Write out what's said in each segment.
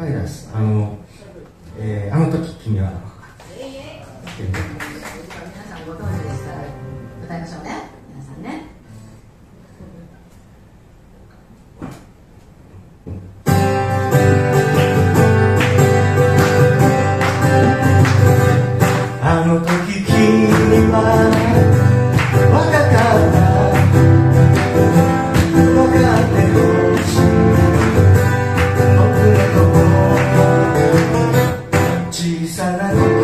タイラス、あの、えー、あの時君は、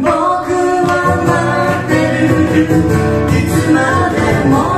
僕は待ってる。いつまでも